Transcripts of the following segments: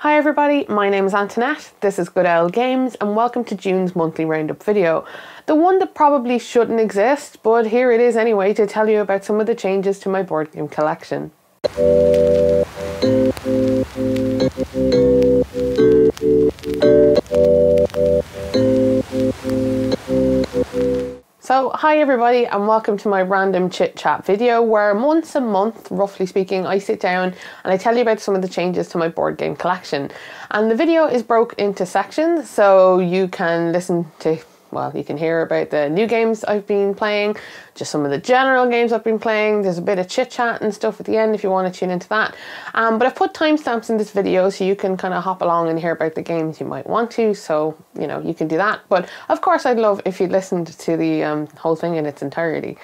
Hi everybody, my name is Antoinette, this is Good Owl Games and welcome to June's monthly roundup video. The one that probably shouldn't exist, but here it is anyway to tell you about some of the changes to my board game collection. So, hi everybody, and welcome to my random chit chat video where once a month, roughly speaking, I sit down and I tell you about some of the changes to my board game collection. And the video is broke into sections so you can listen to well, you can hear about the new games I've been playing, just some of the general games I've been playing. There's a bit of chit chat and stuff at the end if you want to tune into that. Um, but I've put timestamps in this video so you can kind of hop along and hear about the games you might want to. So, you know, you can do that. But of course, I'd love if you listened to the um, whole thing in its entirety.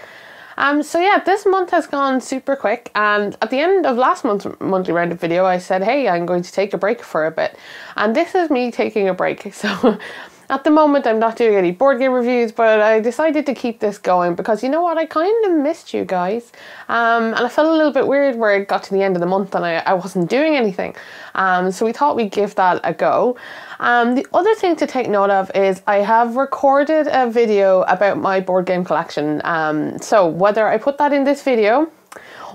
Um, so yeah, this month has gone super quick, and at the end of last month's monthly roundup video, I said, "Hey, I'm going to take a break for a bit," and this is me taking a break. So at the moment, I'm not doing any board game reviews, but I decided to keep this going because you know what? I kind of missed you guys. Um, and I felt a little bit weird where it got to the end of the month and I, I wasn't doing anything. Um, so we thought we'd give that a go. Um, the other thing to take note of is I have recorded a video about my board game collection. Um, so whether I put that in this video,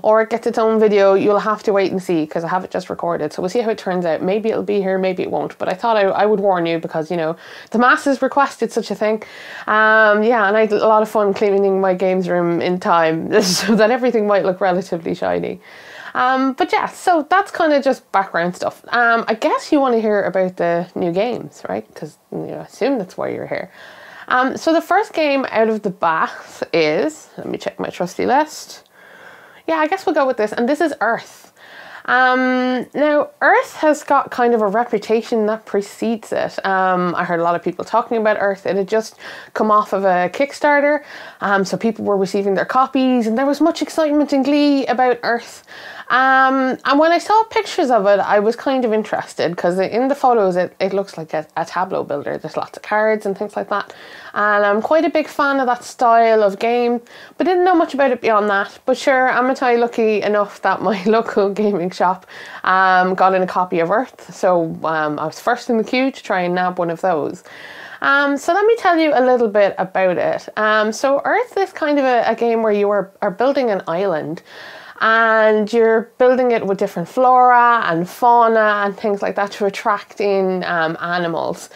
or it gets its own video, you'll have to wait and see because I have it just recorded. So we'll see how it turns out. Maybe it'll be here, maybe it won't. But I thought I, I would warn you because, you know, the masses requested such a thing. Um, yeah, and I had a lot of fun cleaning my games room in time so that everything might look relatively shiny. Um, but yeah, so that's kind of just background stuff. Um, I guess you want to hear about the new games, right? Because you know, I assume that's why you're here. Um, so the first game out of the bath is, let me check my trusty list yeah, I guess we'll go with this. And this is Earth. Um, now, Earth has got kind of a reputation that precedes it. Um, I heard a lot of people talking about Earth. It had just come off of a Kickstarter, um, so people were receiving their copies, and there was much excitement and glee about Earth. Um, and when I saw pictures of it, I was kind of interested because in the photos it, it looks like a, a, tableau builder. There's lots of cards and things like that. And I'm quite a big fan of that style of game, but didn't know much about it beyond that. But sure, I'm a lucky enough that my local gaming shop um, got in a copy of Earth. So um, I was first in the queue to try and nab one of those. Um, so let me tell you a little bit about it. Um, so Earth is kind of a, a game where you are, are building an island and you're building it with different flora and fauna and things like that to attract in um, animals.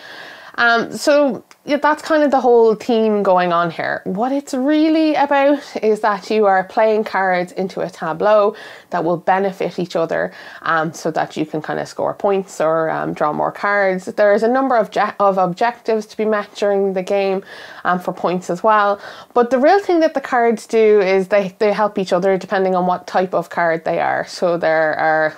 Um, so yeah, that's kind of the whole theme going on here. What it's really about is that you are playing cards into a tableau that will benefit each other um, so that you can kind of score points or um, draw more cards. There's a number of, of objectives to be met during the game um, for points as well. But the real thing that the cards do is they, they help each other depending on what type of card they are. So there are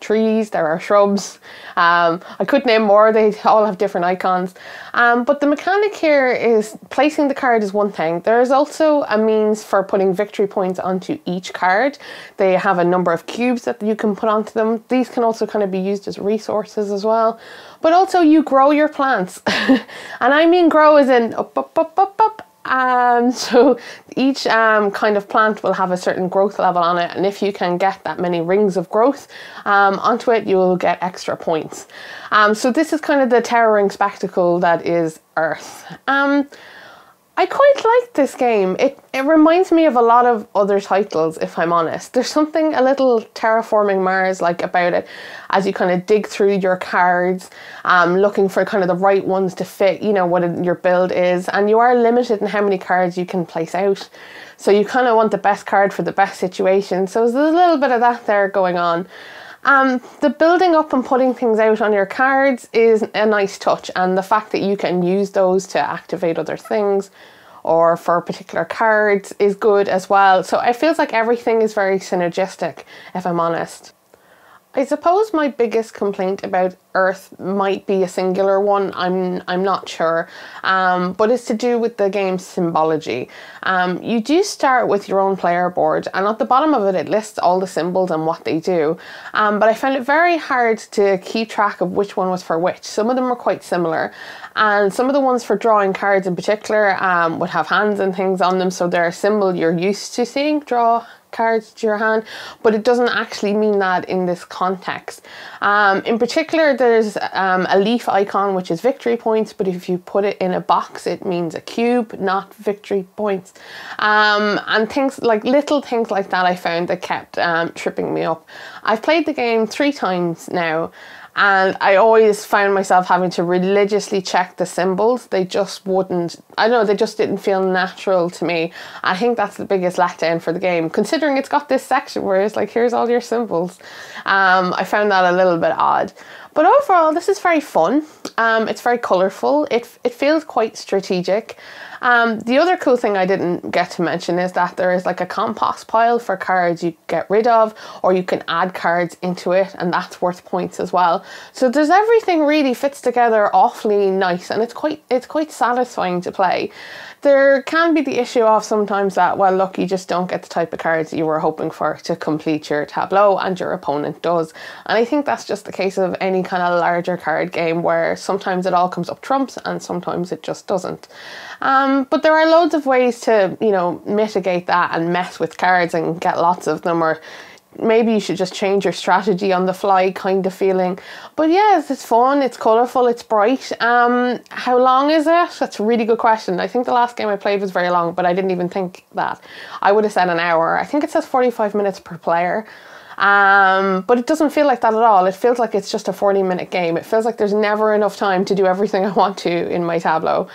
trees, there are shrubs. Um, I could name more, they all have different icons. Um, but the mechanic here is placing the card is one thing. There is also a means for putting victory points onto each card. They have a number of cubes that you can put onto them. These can also kind of be used as resources as well. But also you grow your plants. and I mean grow as in up, up, up, up, up, um, so each um, kind of plant will have a certain growth level on it, and if you can get that many rings of growth um, onto it, you will get extra points. Um, so this is kind of the towering spectacle that is Earth. I quite like this game. It it reminds me of a lot of other titles, if I'm honest. There's something a little terraforming Mars like about it, as you kind of dig through your cards, um, looking for kind of the right ones to fit, you know, what your build is, and you are limited in how many cards you can place out. So you kind of want the best card for the best situation. So there's a little bit of that there going on. Um, the building up and putting things out on your cards is a nice touch, and the fact that you can use those to activate other things or for particular cards is good as well. So it feels like everything is very synergistic, if I'm honest. I suppose my biggest complaint about Earth might be a singular one. I'm I'm not sure, um, but it's to do with the game's symbology. Um, you do start with your own player board, and at the bottom of it, it lists all the symbols and what they do. Um, but I found it very hard to keep track of which one was for which. Some of them were quite similar, and some of the ones for drawing cards in particular um, would have hands and things on them, so they're a symbol you're used to seeing. Draw cards to your hand, but it doesn't actually mean that in this context. Um, in particular, there's um, a leaf icon, which is victory points, but if you put it in a box, it means a cube, not victory points. Um, and things like little things like that I found that kept um, tripping me up. I've played the game three times now and I always found myself having to religiously check the symbols. They just wouldn't, I don't know, they just didn't feel natural to me. I think that's the biggest letdown for the game, considering it's got this section where it's like, here's all your symbols. Um, I found that a little bit odd. But overall, this is very fun. Um, it's very colourful. It, it feels quite strategic. Um, the other cool thing I didn't get to mention is that there is like a compost pile for cards you get rid of, or you can add cards into it, and that's worth points as well. So there's everything really fits together awfully nice, and it's quite it's quite satisfying to play. There can be the issue of sometimes that, well, look, you just don't get the type of cards you were hoping for to complete your tableau, and your opponent does. And I think that's just the case of any kind of larger card game where sometimes it all comes up trumps and sometimes it just doesn't. Um, but there are loads of ways to, you know, mitigate that and mess with cards and get lots of them or maybe you should just change your strategy on the fly kind of feeling. But yes it's fun it's colorful it's bright. Um how long is it? That's a really good question. I think the last game i played was very long but i didn't even think that. I would have said an hour. I think it says 45 minutes per player um, but it doesn't feel like that at all. It feels like it's just a 40 minute game. It feels like there's never enough time to do everything I want to in my tableau.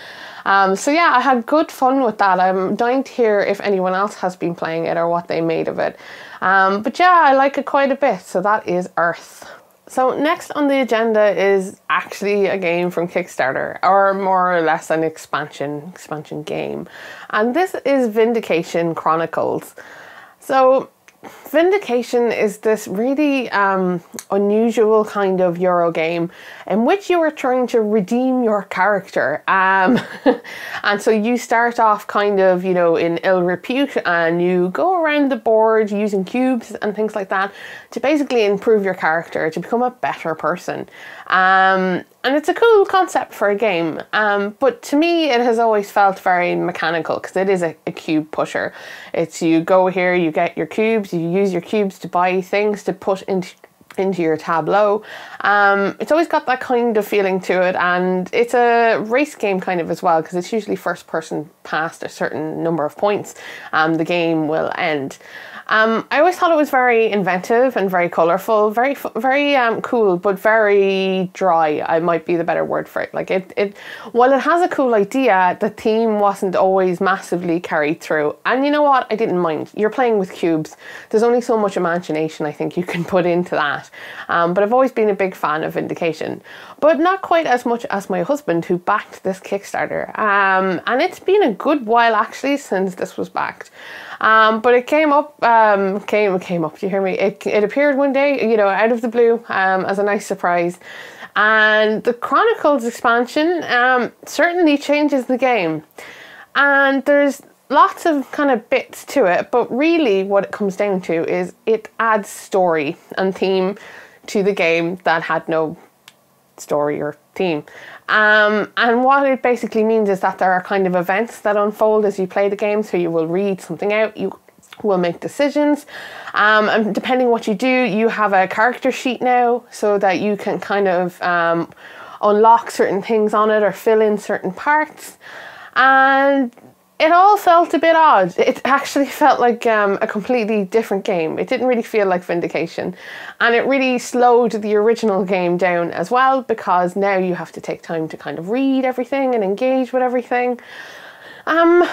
Um, so yeah, I had good fun with that. I'm dying to hear if anyone else has been playing it or what they made of it. Um, but yeah, I like it quite a bit. So that is Earth. So next on the agenda is actually a game from Kickstarter, or more or less an expansion expansion game, and this is Vindication Chronicles. So Vindication is this really um, unusual kind of Euro game in which you are trying to redeem your character. Um, and so you start off kind of, you know, in ill repute and you go around the board using cubes and things like that to basically improve your character, to become a better person. Um, and it's a cool concept for a game. Um, but to me, it has always felt very mechanical because it is a, a, cube pusher. It's you go here, you get your cubes, you use your cubes to buy things to put into into your tableau. Um, it's always got that kind of feeling to it, and it's a race game kind of as well because it's usually first person past a certain number of points, um, the game will end. Um, I always thought it was very inventive and very colourful, very very um, cool, but very dry. I might be the better word for it. Like it, it while it has a cool idea, the theme wasn't always massively carried through. And you know what? I didn't mind. You're playing with cubes. There's only so much imagination I think you can put into that. Um, but I've always been a big fan of Vindication, but not quite as much as my husband who backed this Kickstarter. Um, and it's been a good while actually since this was backed. Um, but it came up, um, came came up. Do you hear me? It it appeared one day, you know, out of the blue, um, as a nice surprise. And the Chronicles expansion um, certainly changes the game. And there's lots of kind of bits to it, but really what it comes down to is it adds story and theme to the game that had no story or theme. Um, and what it basically means is that there are kind of events that unfold as you play the game. So you will read something out, you will make decisions. Um, and depending what you do, you have a character sheet now so that you can kind of um, unlock certain things on it or fill in certain parts. And it all felt a bit odd. It actually felt like um, a completely different game. It didn't really feel like Vindication. And it really slowed the original game down as well because now you have to take time to kind of read everything and engage with everything. Um,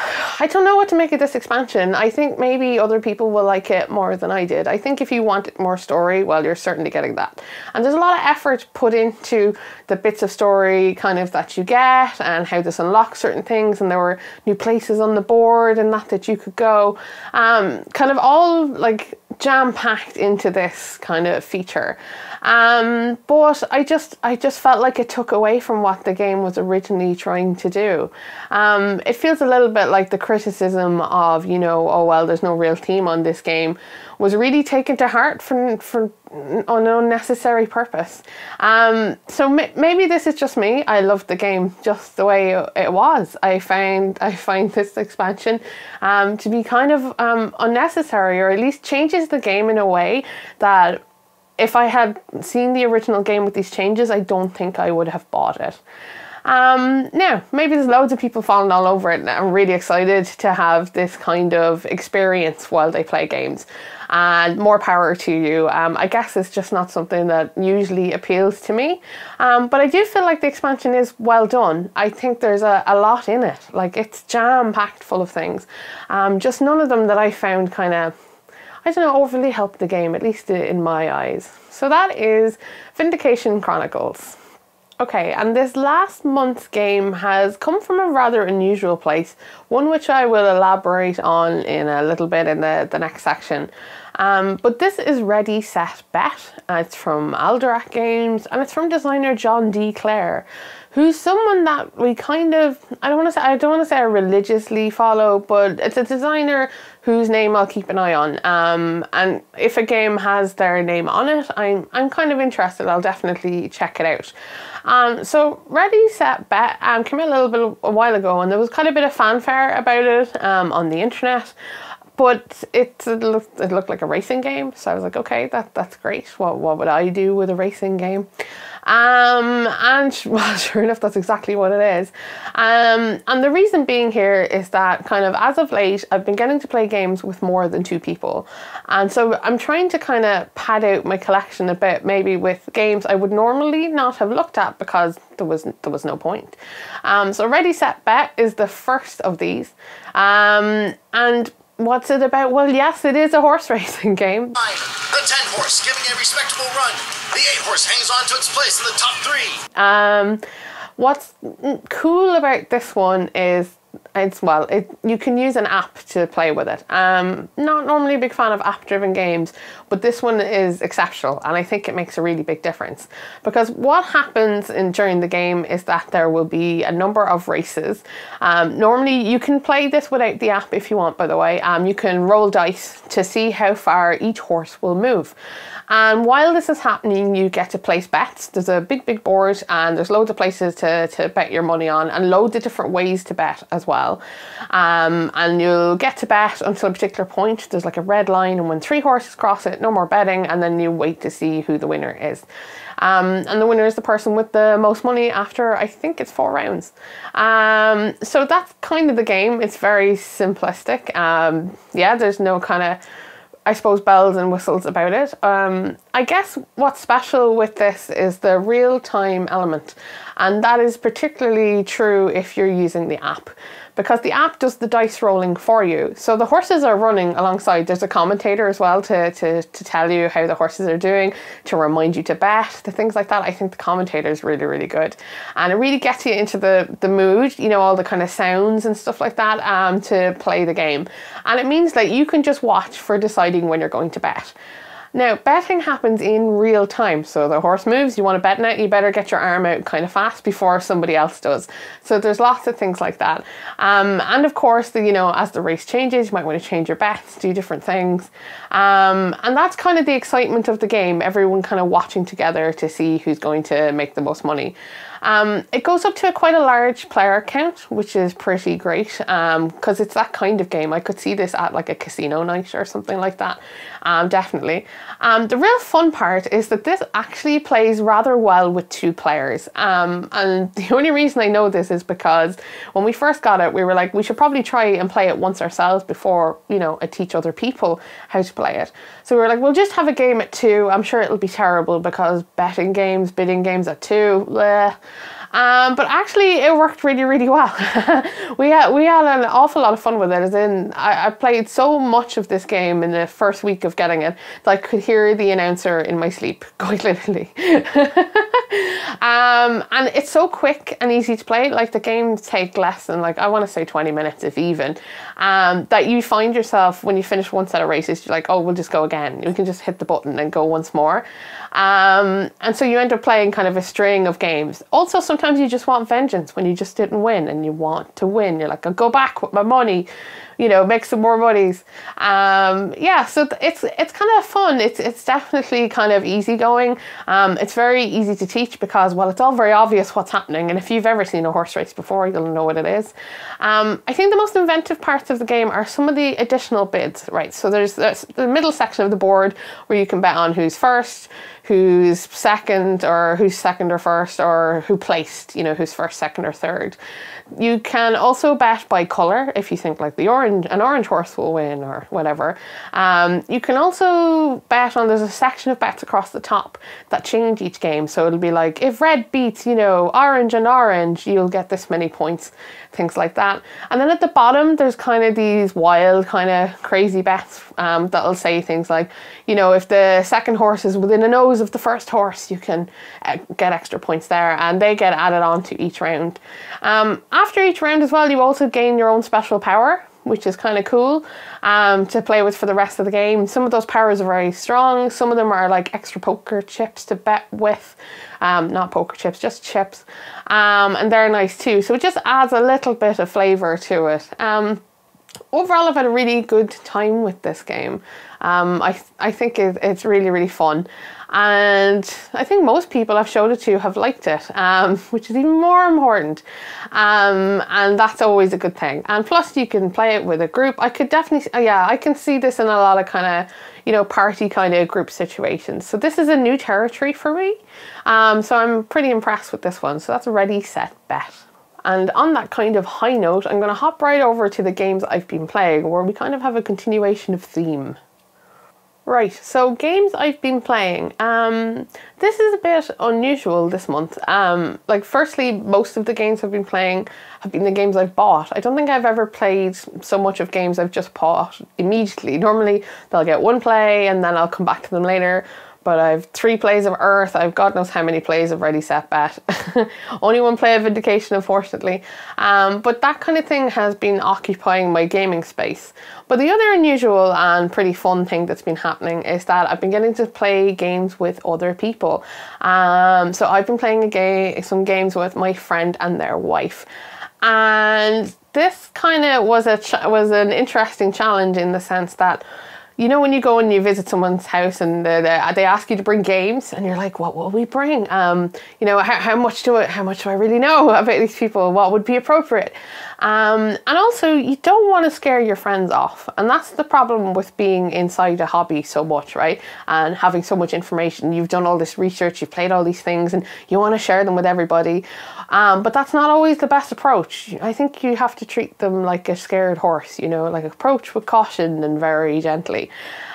I don't know what to make of this expansion. I think maybe other people will like it more than I did. I think if you want more story, well, you're certainly getting that. And there's a lot of effort put into the bits of story kind of that you get and how this unlocks certain things. And there were new places on the board and that that you could go. Um, kind of all like jam packed into this kind of feature. Um, but I just I just felt like it took away from what the game was originally trying to do. Um, it feels a little bit like the criticism of you know oh well there's no real theme on this game was really taken to heart for for an unnecessary purpose. Um, so maybe this is just me. I loved the game just the way it was. I find I find this expansion um, to be kind of um, unnecessary, or at least changes the game in a way that if I had seen the original game with these changes, I don't think I would have bought it. Um, now, maybe there's loads of people falling all over it, and I'm really excited to have this kind of experience while they play games. And more power to you. Um, I guess it's just not something that usually appeals to me. Um, but I do feel like the expansion is well done. I think there's a, a lot in it. Like it's jam packed full of things. Um, just none of them that I found kind of I don't know, overly helped the game, at least in my eyes. So that is Vindication Chronicles. Okay, and this last month's game has come from a rather unusual place, one which I will elaborate on in a little bit in the, the next section. Um, but this is Ready, Set, Bet. it's from Alderac Games, and it's from designer John D. Clair, who's someone that we kind of I don't want to say I don't want to say I religiously follow, but it's a designer whose name I'll keep an eye on. Um, and if a game has their name on it, I'm I'm kind of interested. I'll definitely check it out. Um, so Ready Set Bet um, came out a little bit a while ago, and there was of a bit of fanfare about it um, on the internet. But it looked it looked like a racing game, so I was like, okay, that that's great. What what would I do with a racing game? Um, and well, sure enough, that's exactly what it is. Um, and the reason being here is that kind of as of late, I've been getting to play games with more than two people. And so I'm trying to kind of pad out my collection a bit, maybe with games I would normally not have looked at because there was there was no point. Um, so Ready Set Bet is the first of these. Um, and what's it about? Well, yes, it is a horse racing game. The 10 horse giving a respectable run. The 8 horse hangs on to its place in the top three. Um, what's cool about this one is it's well it you can use an app to play with it. Um not normally a big fan of app driven games but this one is exceptional and i think it makes a really big difference. Because what happens in during the game is that there will be a number of races. Um, normally you can play this without the app if you want by the way. Um, you can roll dice to see how far each horse will move. And while this is happening, you get to place bets. There's a big, big board, and there's loads of places to, to bet your money on, and loads of different ways to bet as well. Um, and you'll get to bet until a particular point. There's like a red line, and when three horses cross it, no more betting, and then you wait to see who the winner is. Um, and the winner is the person with the most money after I think it's four rounds. Um, so that's kind of the game. It's very simplistic. Um, yeah, there's no kind of I suppose, bells and whistles about it. Um, I guess what's special with this is the real time element, and that is particularly true if you're using the app because the app does the dice rolling for you. So the horses are running alongside. There's a commentator as well to, to, to tell you how the horses are doing, to remind you to bet, the things like that. I think the commentator is really, really good. And it really gets you into the, the mood, you know, all the kind of sounds and stuff like that um, to play the game. And it means that you can just watch for deciding when you're going to bet. Now, betting happens in real time. So the horse moves, you want to bet it, you better get your arm out kind of fast before somebody else does. So there's lots of things like that. Um, and of course, the, you know, as the race changes, you might want to change your bets, do different things. Um, and that's kind of the excitement of the game, everyone kind of watching together to see who's going to make the most money. Um, it goes up to a quite a large player count, which is pretty great because um, it's that kind of game. I could see this at like a casino night or something like that, um, definitely. Um, the real fun part is that this actually plays rather well with two players. Um, and the only reason I know this is because when we first got it, we were like, we should probably try and play it once ourselves before, you know, I teach other people how to play it. So we were like, we'll just have a game at two. I'm sure it'll be terrible because betting games, bidding games at two, bleh. Um, but actually, it worked really, really well. we had we had an awful lot of fun with it. As in, I, I, played so much of this game in the first week of getting it that I could hear the announcer in my sleep, quite literally. um, and it's so quick and easy to play. Like the games take less than like I want to say twenty minutes, if even. Um, that you find yourself when you finish one set of races, you're like, oh, we'll just go again. We can just hit the button and go once more. Um, and so you end up playing kind of a string of games. Also, sometimes you just want vengeance when you just didn't win and you want to win. You're like, I'll go back with my money. You know, make some more buddies. Um, yeah, so it's it's kind of fun. It's it's definitely kind of easygoing. Um, it's very easy to teach because well, it's all very obvious what's happening, and if you've ever seen a horse race before, you'll know what it is. Um, I think the most inventive parts of the game are some of the additional bids, right? So there's, there's the middle section of the board where you can bet on who's first, who's second, or who's second or first, or who placed, you know, who's first, second, or third. You can also bet by colour if you think like the orange, an orange horse will win or whatever. Um, you can also bet on, there's a section of bets across the top that change each game. So it'll be like, if red beats, you know, orange and orange, you'll get this many points, things like that. And then at the bottom, there's kind of these wild, kind of crazy bets um, that'll say things like, you know, if the second horse is within a nose of the first horse, you can uh, get extra points there, and they get added on to each round. Um, after each round as well, you also gain your own special power, which is kind of cool um, to play with for the rest of the game. Some of those powers are very strong. Some of them are like extra poker chips to bet with. Um, not poker chips, just chips. Um, and they're nice too. So it just adds a little bit of flavour to it. Um, overall, I've had a really good time with this game. Um, I, I think it, it's really, really fun. And I think most people I've showed it to have liked it, um, which is even more important. Um, and that's always a good thing. And plus, you can play it with a group. I could definitely, yeah, I can see this in a lot of kind of, you know, party kind of group situations. So this is a new territory for me. Um, so I'm pretty impressed with this one. So that's a ready, set, bet. And on that kind of high note, I'm going to hop right over to the games I've been playing where we kind of have a continuation of theme. Right, so games I've been playing. Um, this is a bit unusual this month. Um, like, firstly, most of the games I've been playing have been the games I've bought. I don't think I've ever played so much of games I've just bought immediately. Normally, they'll get one play and then I'll come back to them later but I've three plays of Earth. I've God knows how many plays of Ready Set Bet. Only one play of Vindication, unfortunately. Um, but that kind of thing has been occupying my gaming space. But the other unusual and pretty fun thing that's been happening is that I've been getting to play games with other people. Um, so I've been playing some games with my friend and their wife, and this kind of was a was an interesting challenge in the sense that you know when you go and you visit someone's house and they, they ask you to bring games and you're like what will we bring? Um, you know how, how much do I, how much do I really know about these people? What would be appropriate um, and also you don't want to scare your friends off and that's the problem with being inside a hobby so much right? And having so much information. You've done all this research you've played all these things and you want to share them with everybody. Um, but that's not always the best approach. I think you have to treat them like a scared horse you know like approach with caution and very gently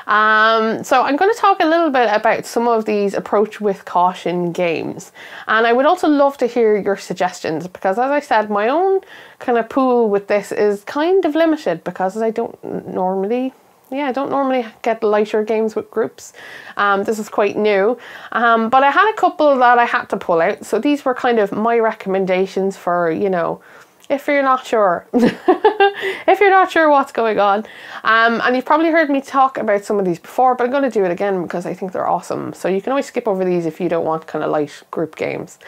um, so I'm going to talk a little bit about some of these approach with caution games. And I would also love to hear your suggestions because as I said, my own kind of pool with this is kind of limited because I don't normally yeah, I don't normally get lighter games with groups. Um, this is quite new. Um, but I had a couple that I had to pull out. So these were kind of my recommendations for, you know, if you're not sure. if you're not sure what's going on. Um, and you've probably heard me talk about some of these before, but I'm going to do it again because I think they're awesome. So you can always skip over these if you don't want kind of light group games.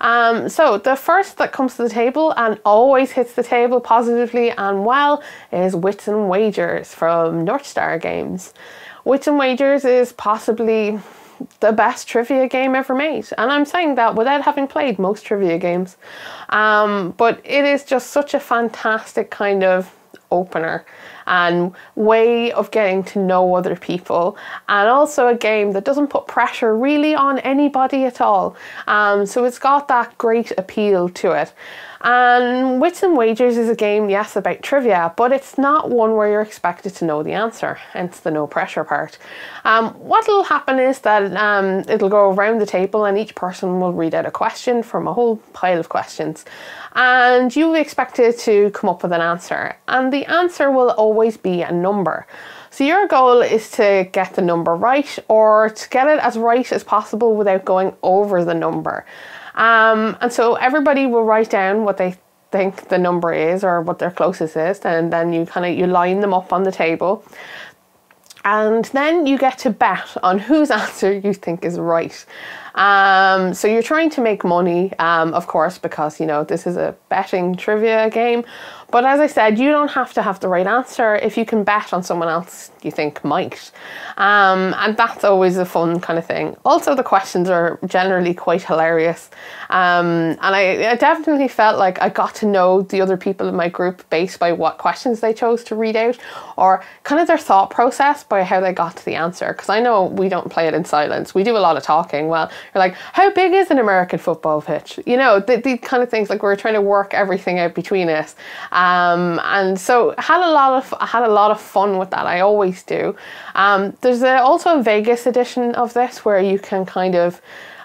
Um, so the first that comes to the table and always hits the table positively and well is Wits and Wagers from North Star Games. Wits and Wagers is possibly the best trivia game ever made. And I'm saying that without having played most trivia games. Um, but it is just such a fantastic kind of opener and way of getting to know other people and also a game that doesn't put pressure really on anybody at all um, so it's got that great appeal to it and Wits and Wagers is a game, yes, about trivia, but it's not one where you're expected to know the answer, hence the no pressure part. Um, what'll happen is that um, it'll go around the table and each person will read out a question from a whole pile of questions. And you'll be expected to come up with an answer. And the answer will always be a number. So your goal is to get the number right or to get it as right as possible without going over the number. Um, and so everybody will write down what they think the number is or what their closest is, and then you kind of you line them up on the table. And then you get to bet on whose answer you think is right. Um, so you're trying to make money, um, of course, because you know this is a betting trivia game. But as I said, you don't have to have the right answer if you can bet on someone else you think might. Um, and that's always a fun kind of thing. Also, the questions are generally quite hilarious. Um, and I, I, definitely felt like I got to know the other people in my group based by what questions they chose to read out or kind of their thought process by how they got to the answer. Because I know we don't play it in silence, we do a lot of talking. Well, you're like, how big is an American football pitch? You know, the, the kind of things like we're trying to work everything out between us. And so had a lot of had a lot of fun with that. I always do. Um, there's a, also a Vegas edition of this where you can kind of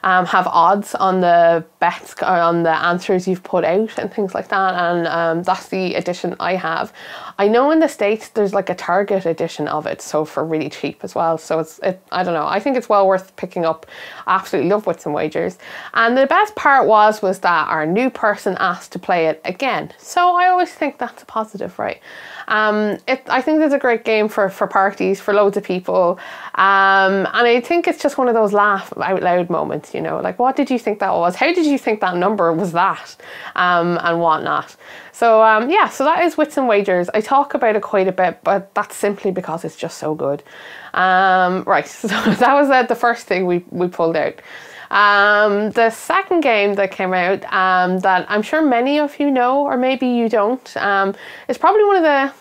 um, have odds on the bets on the answers you've put out and things like that. And um, that's the edition I have. I know in the States there's like a Target edition of it, so for really cheap as well. So it's, it, I don't know, I think it's well worth picking up. I absolutely love Wits and Wagers. And the best part was, was that our new person asked to play it again. So I always think that's a positive, right? Um, it, I think it's a great game for, for parties, for loads of people. Um, and I think it's just one of those laugh out loud moments, you know, like what did you think that was? How did you think that number was that? Um, and whatnot. So um, yeah, so that is Wits and Wagers. I talk about it quite a bit, but that's simply because it's just so good. Um, right, so that was uh, the first thing we, we pulled out. Um, the second game that came out um, that I'm sure many of you know, or maybe you don't, um, is probably one of the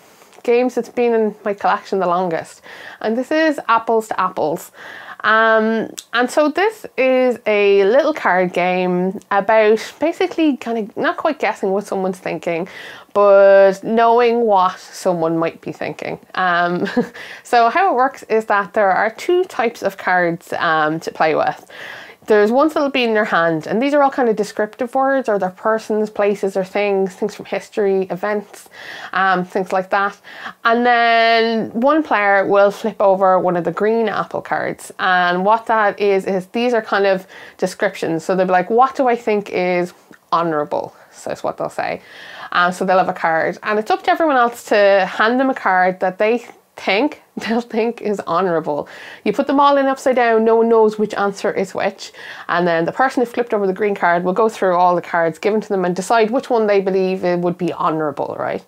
games that's been in my collection the longest. And this is Apples to Apples. Um, and so this is a little card game about basically kind of not quite guessing what someone's thinking, but knowing what someone might be thinking. Um, so how it works is that there are two types of cards um, to play with. There's ones that'll be in your hand, and these are all kind of descriptive words, or they're persons, places, or things, things from history, events, um, things like that. And then one player will flip over one of the green apple cards, and what that is is these are kind of descriptions. So they'll be like, "What do I think is honourable?" So that's what they'll say. So they'll have a card, and it's up to everyone else to hand them a card that they think they'll think is honourable. You put them all in upside down, no one knows which answer is which, and then the person who flipped over the green card will go through all the cards given to them and decide which one they believe it would be honourable, right?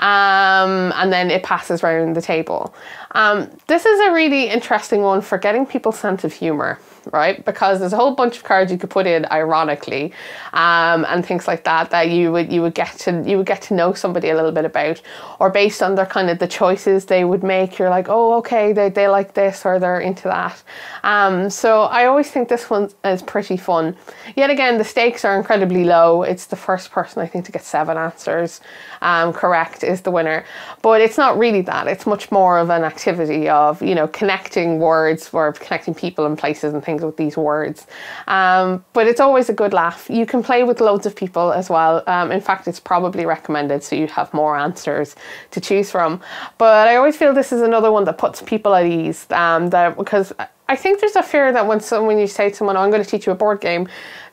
Um, and then it passes around the table. Um, this is a really interesting one for getting people's sense of humour right? Because there's a whole bunch of cards you could put in ironically, um, and things like that that you would you would get to you would get to know somebody a little bit about, or based on their kind of the choices they would make. You're like, oh, okay, they they like this or they're into that. Um, so I always think this one is pretty fun. Yet again, the stakes are incredibly low. It's the first person I think to get seven answers um, correct is the winner, but it's not really that. It's much more of an activity of you know connecting words or connecting people and places and things things with these words. Um, but it's always a good laugh. You can play with loads of people as well. Um, in fact, it's probably recommended so you have more answers to choose from. But I always feel this is another one that puts people at ease. Um, that because I think there's a fear that when someone you say to someone, oh, "I'm going to teach you a board game,"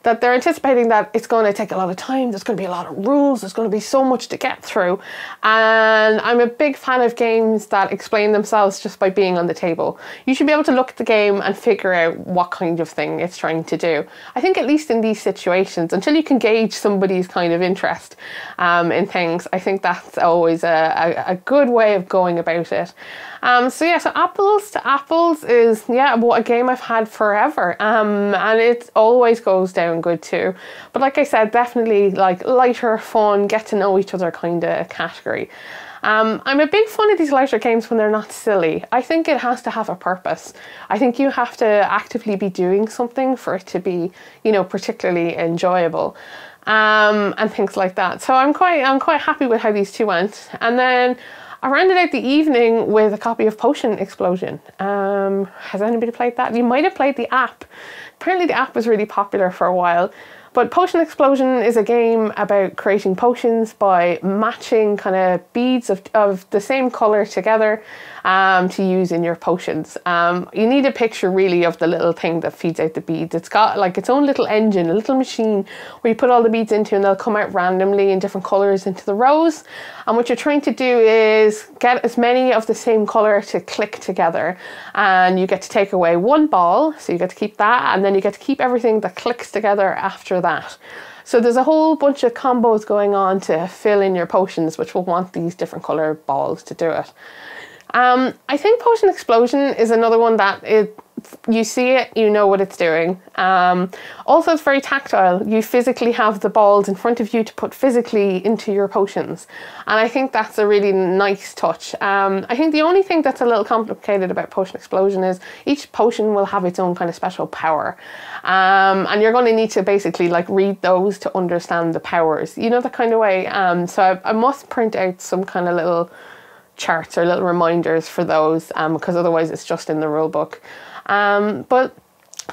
that they're anticipating that it's going to take a lot of time, there's going to be a lot of rules, there's going to be so much to get through. And I'm a big fan of games that explain themselves just by being on the table. You should be able to look at the game and figure out what kind of thing it's trying to do. I think, at least in these situations, until you can gauge somebody's kind of interest um, in things, I think that's always a, a, a good way of going about it. Um, so yeah, so apples to apples is yeah, what a game I've had forever. Um, and it always goes down good too. But like I said, definitely like lighter, fun, get to know each other kind of category. Um, I'm a big fan of these lighter games when they're not silly. I think it has to have a purpose. I think you have to actively be doing something for it to be, you know, particularly enjoyable. Um, and things like that. So I'm quite I'm quite happy with how these two went. And then I rounded out the evening with a copy of Potion Explosion. Um, has anybody played that? You might have played the app. Apparently, the app was really popular for a while. But Potion Explosion is a game about creating potions by matching kind of beads of, of the same color together um, to use in your potions. Um, you need a picture really of the little thing that feeds out the beads. It's got like its own little engine, a little machine where you put all the beads into and they'll come out randomly in different colors into the rows. And what you're trying to do is get as many of the same color to click together. And you get to take away one ball, so you get to keep that, and then you get to keep everything that clicks together after that. So there's a whole bunch of combos going on to fill in your potions, which will want these different color balls to do it. Um, I think Potion Explosion is another one that it, you see it, you know what it's doing. Um, also, it's very tactile. You physically have the balls in front of you to put physically into your potions. And I think that's a really nice touch. Um, I think the only thing that's a little complicated about Potion Explosion is each potion will have its own kind of special power. Um, and you're going to need to basically like read those to understand the powers. You know, that kind of way. Um, so I, I must print out some kind of little charts or little reminders for those because um, otherwise it's just in the rule book. Um, but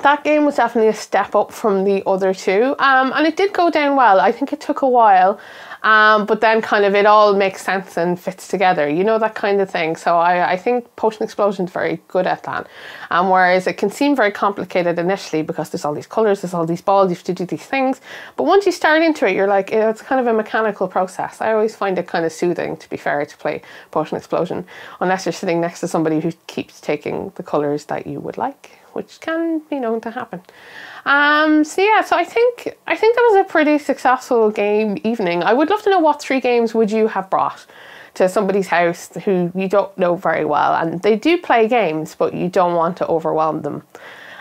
that game was definitely a step up from the other two um, and it did go down well. I think it took a while um, but then kind of it all makes sense and fits together, you know, that kind of thing. So I, I think Potion Explosion is very good at that. Um, whereas it can seem very complicated initially because there's all these colours, there's all these balls, you have to do these things. But once you start into it, you're like, it's kind of a mechanical process. I always find it kind of soothing, to be fair, to play Potion Explosion, unless you're sitting next to somebody who keeps taking the colours that you would like, which can be known to happen. Um, so yeah, so I think I think that was a pretty successful game evening. I would love to know what three games would you have brought to somebody's house who you don't know very well, and they do play games, but you don't want to overwhelm them.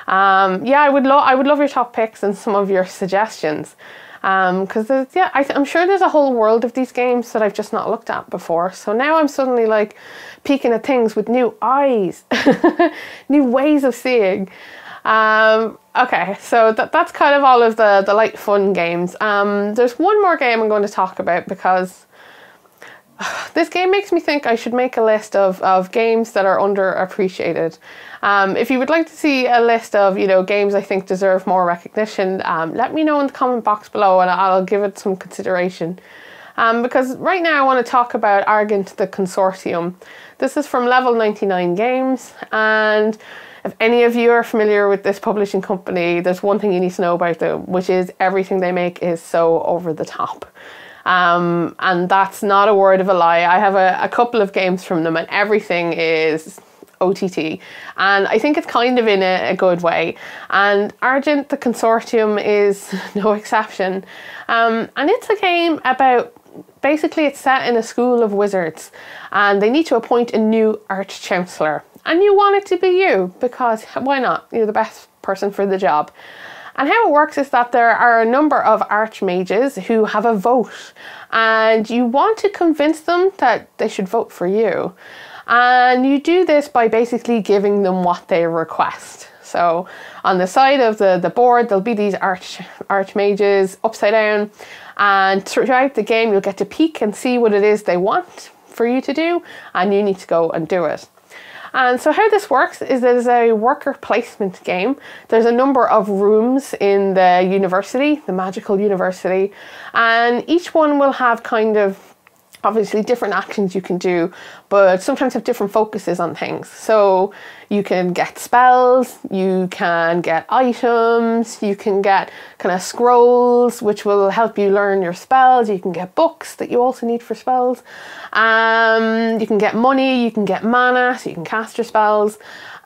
Um, yeah, I would love I would love your top picks and some of your suggestions. Because um, yeah, I am sure there's a whole world of these games that I've just not looked at before. So now I'm suddenly like peeking at things with new eyes, new ways of seeing. Um, okay, so that, that's kind of all of the, the light fun games. Um, there's one more game I'm going to talk about because this game makes me think I should make a list of, of games that are underappreciated. Um, if you would like to see a list of you know games I think deserve more recognition, um, let me know in the comment box below and I'll give it some consideration. Um, because right now I want to talk about Argent the Consortium. This is from Level 99 Games and if any of you are familiar with this publishing company, there's one thing you need to know about them, which is everything they make is so over the top. Um, and that's not a word of a lie. I have a, a couple of games from them, and everything is OTT. And I think it's kind of in a, a, good way. And Argent, the consortium, is no exception. Um, and it's a game about basically, it's set in a school of wizards, and they need to appoint a new arch chancellor and you want it to be you because why not? You're the best person for the job. And how it works is that there are a number of archmages who have a vote, and you want to convince them that they should vote for you. And you do this by basically giving them what they request. So on the side of the, the board, there'll be these arch archmages upside down, and throughout the game, you'll get to peek and see what it is they want for you to do, and you need to go and do it. And so how this works is there's a worker placement game. There's a number of rooms in the university, the magical university, and each one will have kind of obviously different actions you can do, but sometimes have different focuses on things. So you can get spells, you can get items, you can get kind of scrolls, which will help you learn your spells. You can get books that you also need for spells. Um, you can get money, you can get mana, so you can cast your spells.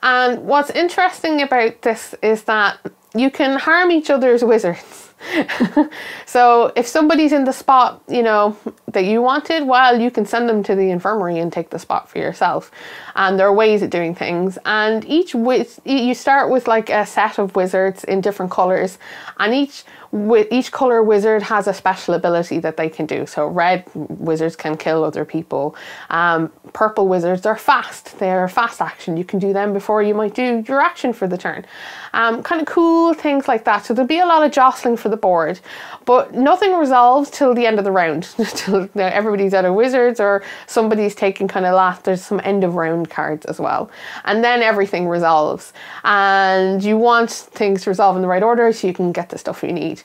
And what's interesting about this is that you can harm each other's wizards. so if somebody's in the spot, you know, that you wanted, well, you can send them to the infirmary and take the spot for yourself. And there are ways of doing things. And each wiz- you start with like a set of wizards in different colors, and each with each color wizard has a special ability that they can do. So red wizards can kill other people. Um, purple wizards are fast. They're fast action. You can do them before you might do your action for the turn. Um, kind of cool things like that. So there'll be a lot of jostling for the board, but nothing resolves till the end of the round. till everybody's out of wizards or somebody's taking kind of last. There's some end of round cards as well, and then everything resolves. And you want things to resolve in the right order so you can get the stuff you need.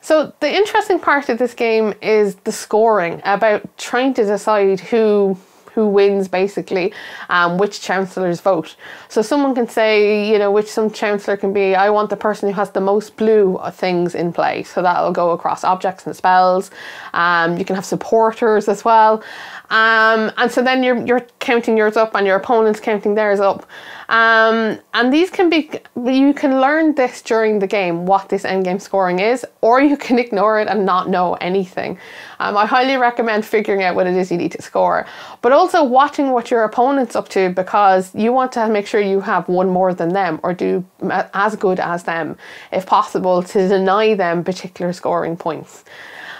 So the interesting part of this game is the scoring about trying to decide who who wins basically, um, which chancellors vote. So someone can say, you know, which some chancellor can be, I want the person who has the most blue things in play. So that'll go across objects and spells. Um, you can have supporters as well. Um, and so then you're, you're counting yours up and your opponent's counting theirs up. Um, and these can be, you can learn this during the game, what this endgame scoring is, or you can ignore it and not know anything. Um, I highly recommend figuring out what it is you need to score, but also watching what your opponent's up to because you want to make sure you have one more than them or do as good as them, if possible, to deny them particular scoring points.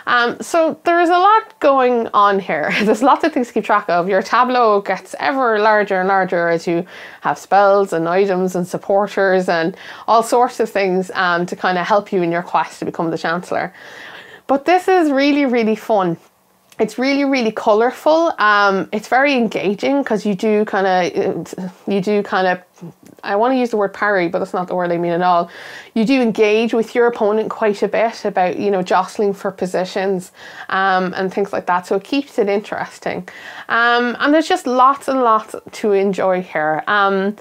Um, so there is a lot going on here. There's lots of things to keep track of. Your tableau gets ever larger and larger as you have spells and items and supporters and all sorts of things um, to kind of help you in your quest to become the Chancellor. But this is really, really fun it's really really colorful um, it's very engaging because you do kind of you do kind of i want to use the word parry but that's not the word i mean at all you do engage with your opponent quite a bit about you know jostling for positions um, and things like that so it keeps it interesting um, and there's just lots and lots to enjoy here um,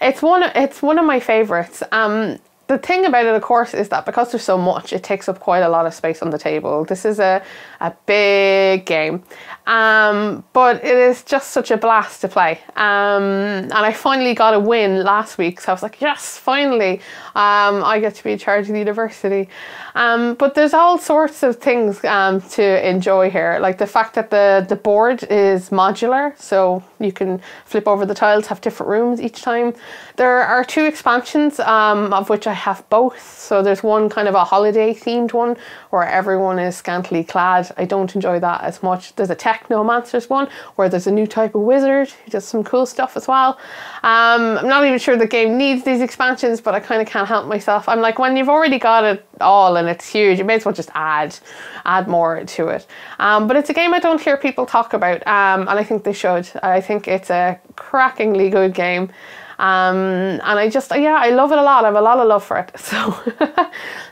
it's one it's one of my favorites um, the thing about it, of course, is that because there's so much, it takes up quite a lot of space on the table. This is a, a big game. Um, but it is just such a blast to play. Um, and I finally got a win last week, so I was like, yes, finally, um, I get to be in charge of the university. Um, but there's all sorts of things um, to enjoy here, like the fact that the, the board is modular, so you can flip over the tiles, have different rooms each time. There are two expansions, um, of which I have both. So there's one kind of a holiday themed one where everyone is scantily clad. I don't enjoy that as much. There's a Technomancers one where there's a new type of wizard who does some cool stuff as well. Um, I'm not even sure the game needs these expansions, but I kind of can't help myself. I'm like, when you've already got it all and it's huge, you may as well just add, add more to it. Um, but it's a game I don't hear people talk about, um, and I think they should. I think it's a crackingly good game. Um, and I just, yeah, I love it a lot. I have a lot of love for it. So,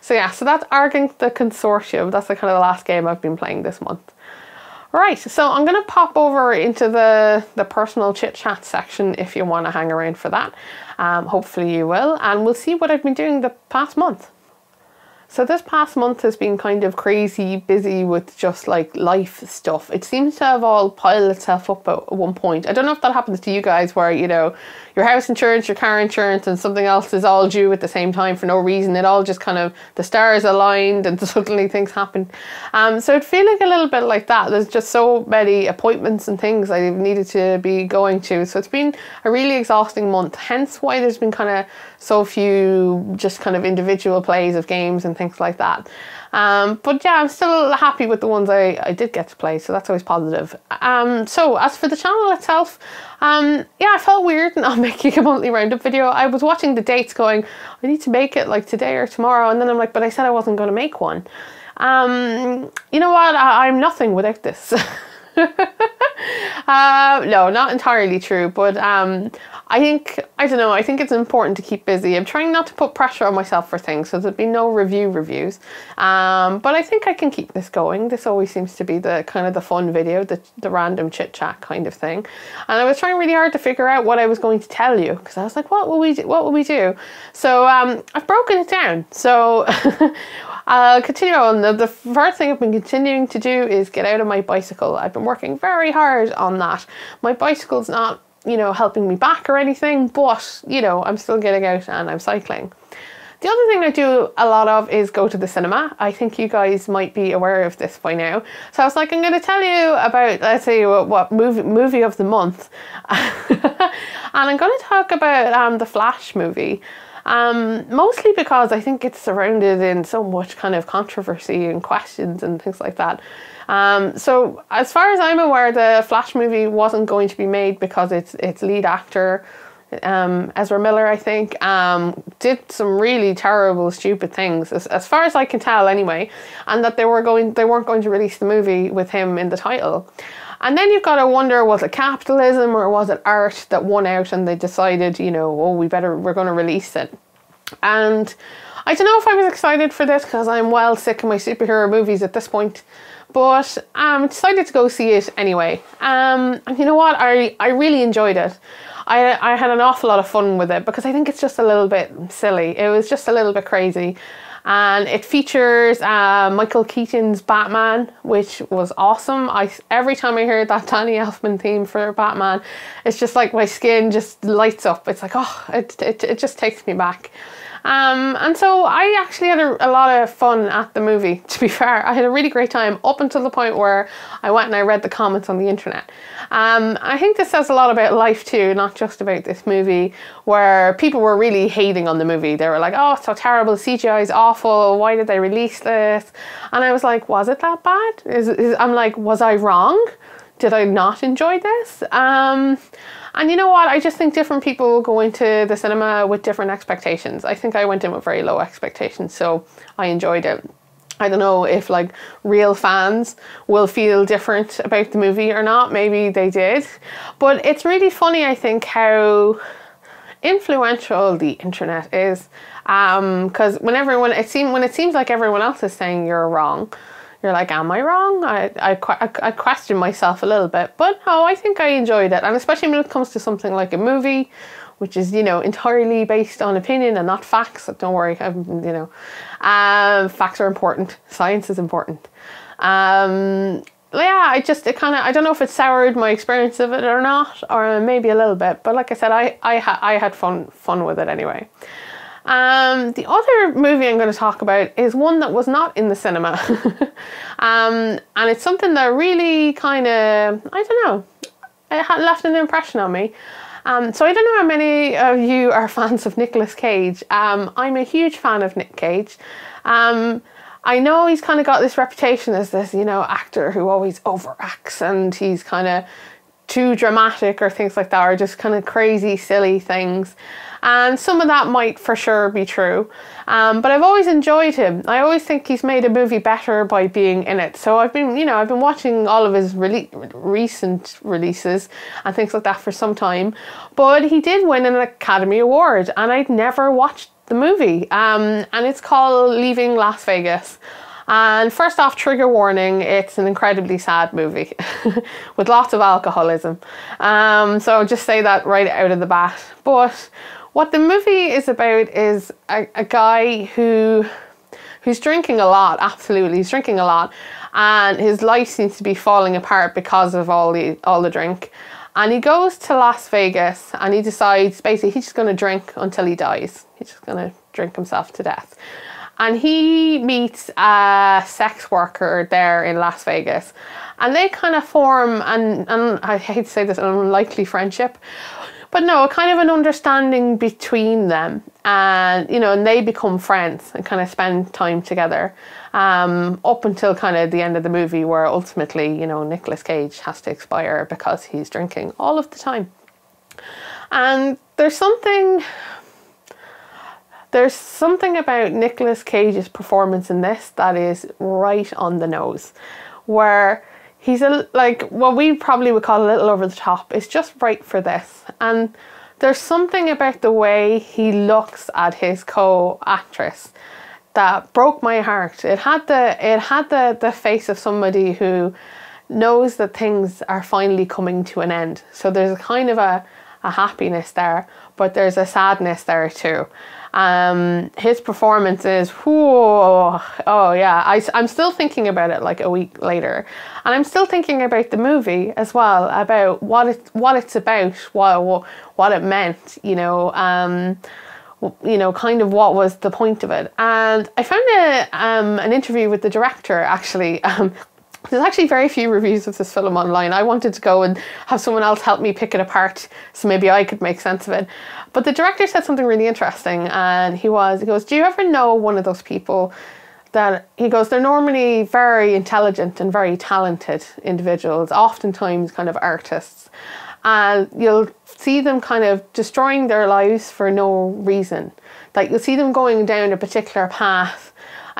so yeah, so that's Argent the Consortium. That's the kind of the last game I've been playing this month. Right, so I'm going to pop over into the, the personal chit chat section if you want to hang around for that. Um, hopefully you will, and we'll see what I've been doing the past month. So this past month has been kind of crazy busy with just like life stuff. It seems to have all piled itself up at one point. I don't know if that happens to you guys where, you know, your house insurance, your car insurance, and something else is all due at the same time for no reason. It all just kind of the stars aligned and suddenly things happen. Um, so it feeling a little bit like that. There's just so many appointments and things I needed to be going to. So it's been a really exhausting month. Hence why there's been kind of so few just kind of individual plays of games and things like that. Um, but yeah, I'm still happy with the ones I, I did get to play, so that's always positive. Um, so as for the channel itself, um, yeah, I felt weird not making a monthly roundup video. I was watching the dates going, I need to make it like today or tomorrow, and then I'm like, but I said I wasn't going to make one. Um, you know what? I, I'm nothing without this. uh, no, not entirely true, but um, I think, I don't know, I think it's important to keep busy. I'm trying not to put pressure on myself for things, so there'll be no review reviews. Um, but I think I can keep this going. This always seems to be the kind of the fun video, the, the random chit chat kind of thing. And I was trying really hard to figure out what I was going to tell you because I was like, what will we do? What will we do? So um, I've broken it down. So I'll continue on. The, the first thing I've been continuing to do is get out of my bicycle. I've been working very hard on that. My bicycle's not you know, helping me back or anything, but, you know, I'm still getting out and I'm cycling. The other thing I do a lot of is go to the cinema. I think you guys might be aware of this by now. So I was like, I'm going to tell you about, let's say, what, what movie, movie of the month. and I'm going to talk about um, the Flash movie. Um, mostly because I think it's surrounded in so much kind of controversy and questions and things like that. Um, so as far as I'm aware, the Flash movie wasn't going to be made because its its lead actor, um, Ezra Miller, I think, um, did some really terrible, stupid things, as, as far as I can tell, anyway, and that they were going they weren't going to release the movie with him in the title. And then you've got to wonder was it capitalism or was it art that won out and they decided, you know, oh, we better, we're going to release it. And I don't know if I was excited for this because I'm well sick of my superhero movies at this point, but I'm excited to go see it anyway. Um, and you know what? I, I really enjoyed it. I, I had an awful lot of fun with it because I think it's just a little bit silly. It was just a little bit crazy. And it features uh, Michael Keaton's Batman, which was awesome. I every time I hear that Danny Elfman theme for Batman, it's just like my skin just lights up. It's like oh, it it, it just takes me back. Um, and so I actually had a, a, lot of fun at the movie, to be fair. I had a really great time up until the point where I went and I read the comments on the internet. Um, I think this says a lot about life too, not just about this movie, where people were really hating on the movie. They were like, oh, it's so terrible, CGI is awful, why did they release this? And I was like, was it that bad? Is, is, I'm like, was I wrong? Did I not enjoy this? Um, and you know what? I just think different people go into the cinema with different expectations. I think I went in with very low expectations, so I enjoyed it. I don't know if like real fans will feel different about the movie or not. Maybe they did. But it's really funny, I think, how influential the internet is. Because um, when everyone, it seems when it seems like everyone else is saying you're wrong, you're like, am I wrong? I, I, I, question myself a little bit, but no, I think I enjoyed it. And especially when it comes to something like a movie, which is, you know, entirely based on opinion and not facts. Don't worry, I'm, you know, um, facts are important. Science is important. Um, yeah, I just, it kind of, I don't know if it soured my experience of it or not, or maybe a little bit. But like I said, I, I, ha- I had fun, fun with it anyway. Um, the other movie I'm going to talk about is one that was not in the cinema. um, and it's something that really kind of, I don't know, it had left an impression on me. Um, so I don't know how many of you are fans of Nicolas Cage. Um, I'm a huge fan of Nick Cage. Um, I know he's kind of got this reputation as this, you know, actor who always overacts and he's kind of too dramatic or things like that, or just kind of crazy, silly things. And some of that might for sure be true. Um, but I've always enjoyed him. I always think he's made a movie better by being in it. So I've been, you know, I've been watching all of his rele- recent releases and things like that for some time. But he did win an Academy Award, and I'd never watched the movie. Um, and it's called Leaving Las Vegas. And first off, trigger warning, it's an incredibly sad movie with lots of alcoholism. Um, so just say that right out of the bat. But what the movie is about is a, a guy who who's drinking a lot, absolutely, he's drinking a lot, and his life seems to be falling apart because of all the all the drink. And he goes to Las Vegas and he decides basically he's just going to drink until he dies. He's just going to drink himself to death. And he meets a sex worker there in Las Vegas. And they kind of form, and, and I hate to say this, an unlikely friendship but no, a kind of an understanding between them, and you know, and they become friends and kind of spend time together, um, up until kind of the end of the movie, where ultimately, you know, Nicolas Cage has to expire because he's drinking all of the time, and there's something. There's something about Nicolas Cage's performance in this that is right on the nose, where he's a like what we probably would call a little over the top. It's just right for this. And there's something about the way he looks at his co-actress that broke my heart. It had the it had the the face of somebody who knows that things are finally coming to an end. So there's a kind of a, a happiness there, but there's a sadness there too. Um, his performance is, whoa, oh yeah, I, I'm still thinking about it like a week later. And I'm still thinking about the movie as well, about what, it, what it's about, what, what it meant, you know. Um, you know, kind of what was the point of it. And I found a, um, an interview with the director actually. Um, there's actually very few reviews of this film online. I wanted to go and have someone else help me pick it apart so maybe I could make sense of it. But the director said something really interesting and he was he goes, "Do you ever know one of those people that he goes, they're normally very intelligent and very talented individuals, oftentimes kind of artists. And you'll see them kind of destroying their lives for no reason. Like you'll see them going down a particular path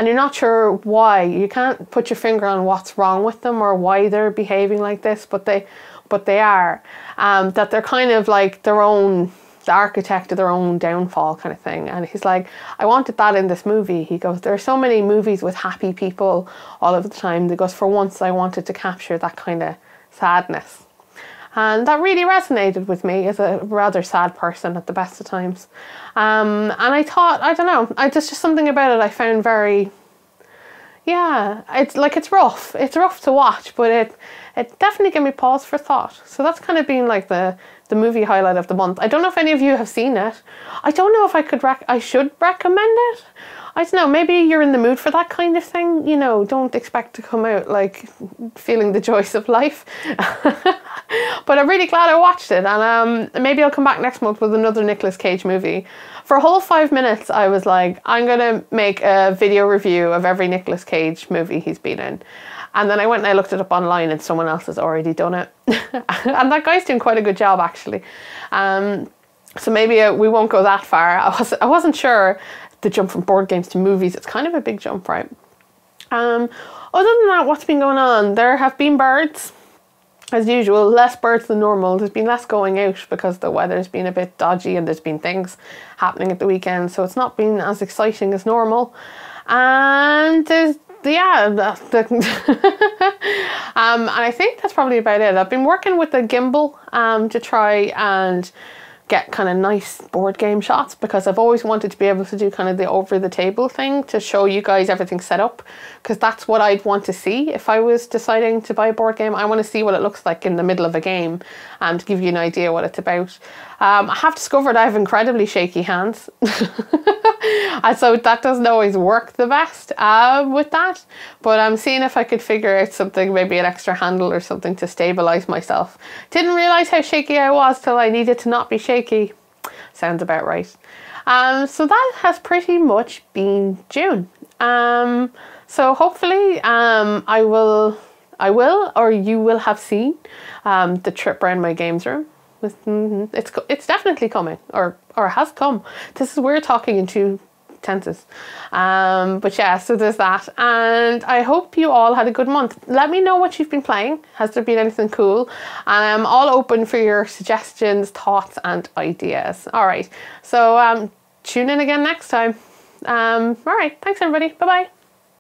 and you're not sure why. You can't put your finger on what's wrong with them or why they're behaving like this, but they, but they are. Um, that they're kind of like their own the architect of their own downfall kind of thing. And he's like, I wanted that in this movie. He goes, There are so many movies with happy people all of the time. He goes, For once, I wanted to capture that kind of sadness. And that really resonated with me as a rather sad person at the best of times. Um, and I thought, I don't know, I just, just something about it I found very, yeah, it's like it's rough. It's rough to watch, but it it definitely gave me pause for thought. So that's kind of been like the the movie highlight of the month. I don't know if any of you have seen it. I don't know if I could rec- I should recommend it. I don't know, maybe you're in the mood for that kind of thing. You know, don't expect to come out like feeling the joys of life. but I'm really glad I watched it, and um, maybe I'll come back next month with another Nicolas Cage movie. For a whole five minutes, I was like, I'm gonna make a video review of every Nicolas Cage movie he's been in. And then I went and I looked it up online, and someone else has already done it. and that guy's doing quite a good job, actually. Um, so maybe uh, we won't go that far. I, was, I wasn't sure the jump from board games to movies. It's kind of a big jump, right? Um, other than that, what's been going on? There have been birds, as usual, less birds than normal. There's been less going out because the weather's been a bit dodgy and there's been things happening at the weekend, so it's not been as exciting as normal. And there's yeah, the, the um, and I think that's probably about it. I've been working with the gimbal um, to try and get kind of nice board game shots because I've always wanted to be able to do kind of the over the table thing to show you guys everything set up because that's what I'd want to see if I was deciding to buy a board game. I want to see what it looks like in the middle of a game and to give you an idea what it's about. Um, I have discovered I have incredibly shaky hands. and so that doesn't always work the best uh, with that. But I'm seeing if I could figure out something, maybe an extra handle or something to stabilize myself. Didn't realize how shaky I was till I needed to not be shaky. Sounds about right. Um, so that has pretty much been June. Um, so hopefully um, I will, I will, or you will have seen um, the trip around my games room. Mm-hmm. It's it's definitely coming, or or has come. This is we're talking in two tenses. Um, but yeah, so there's that. And I hope you all had a good month. Let me know what you've been playing. Has there been anything cool? And I'm all open for your suggestions, thoughts, and ideas. All right. So um, tune in again next time. Um, all right. Thanks, everybody. Bye bye.